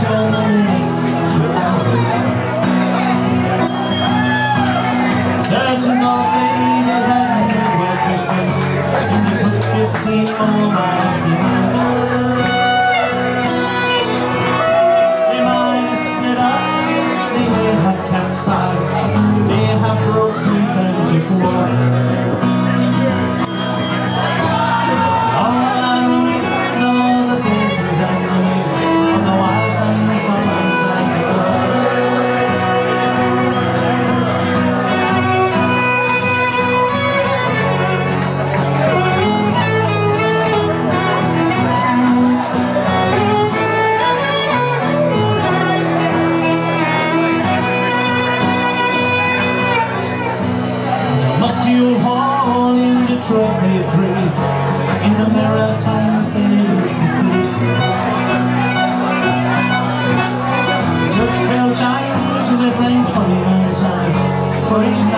told them Steel hall in Detroit they In a maritime sailor's complete Church bell chimed till it rang 29 times For each